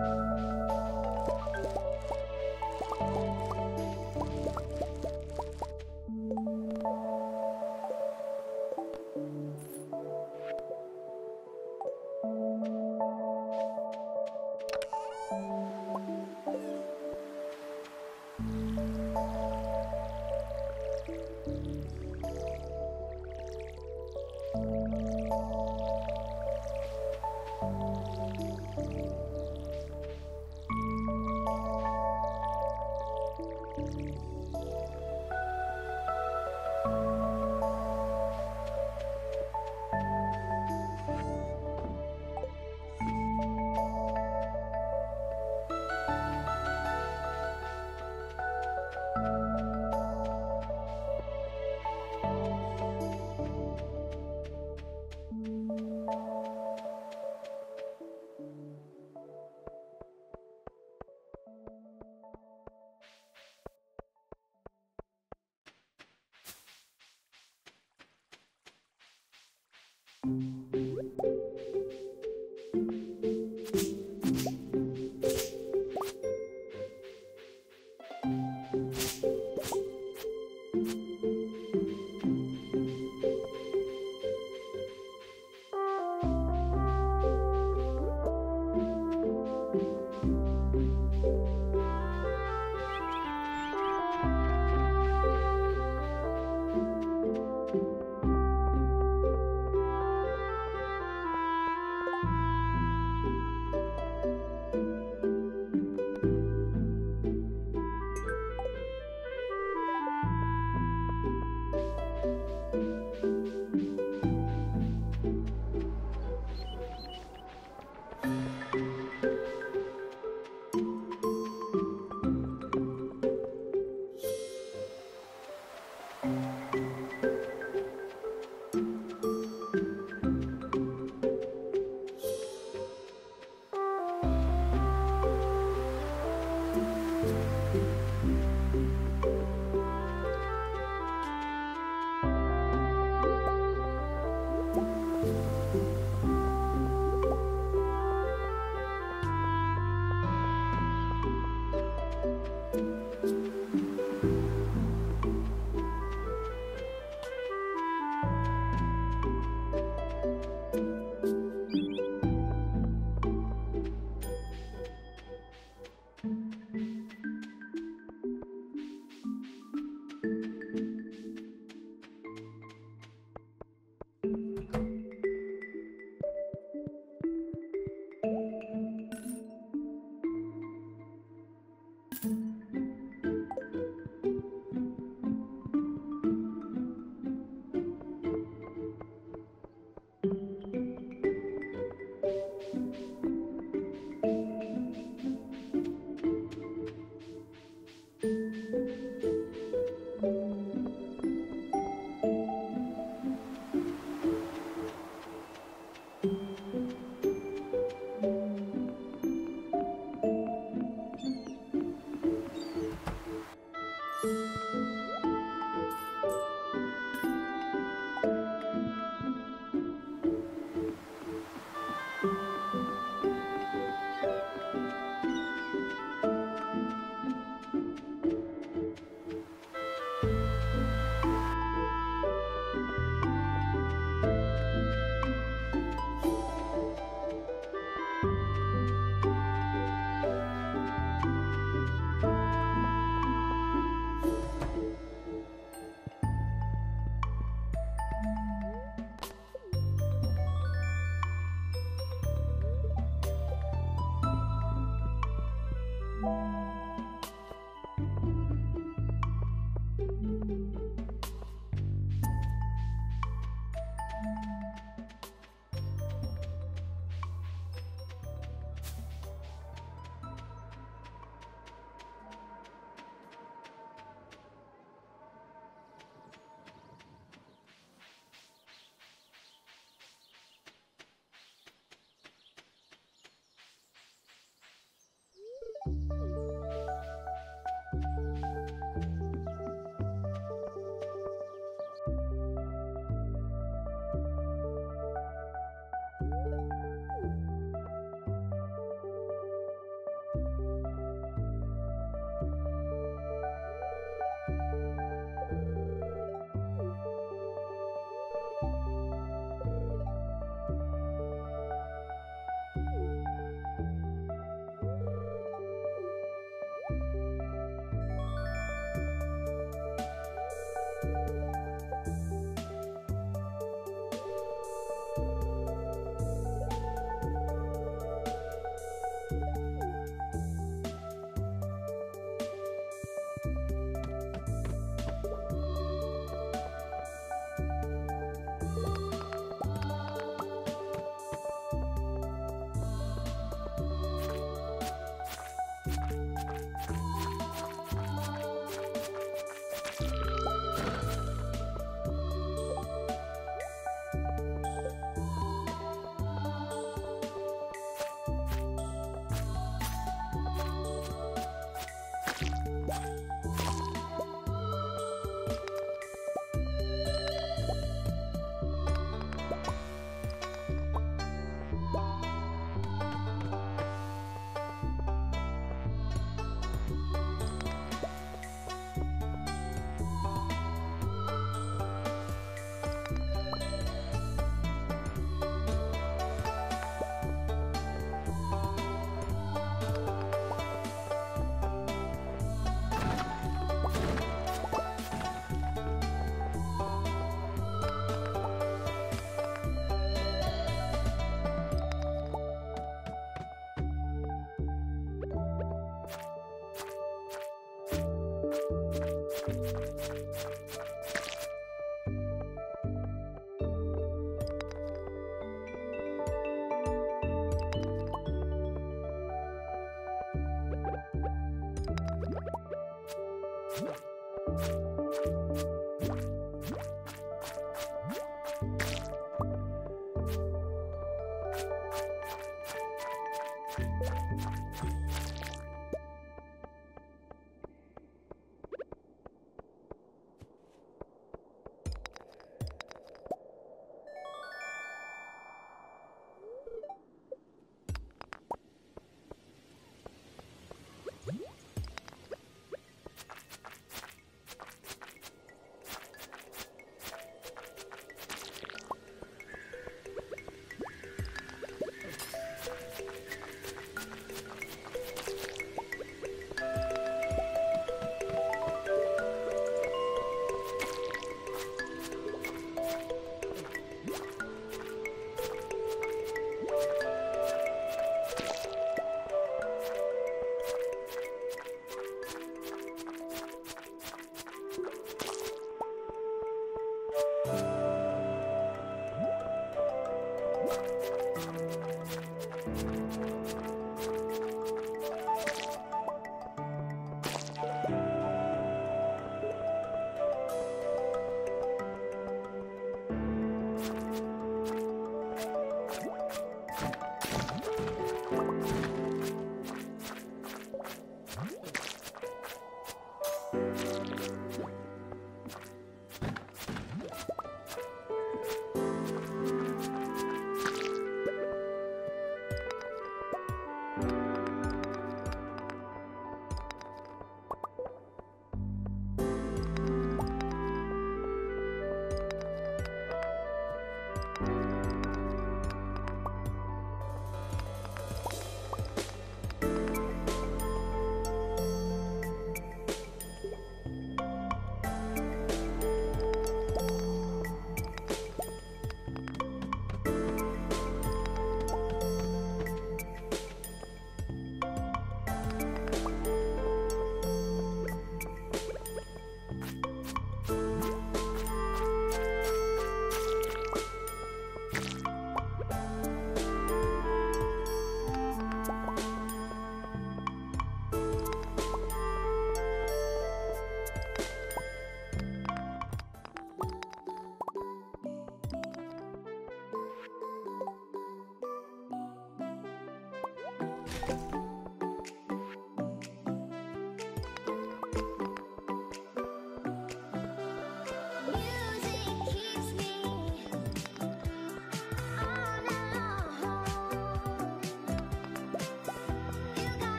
Thank you. Thank you.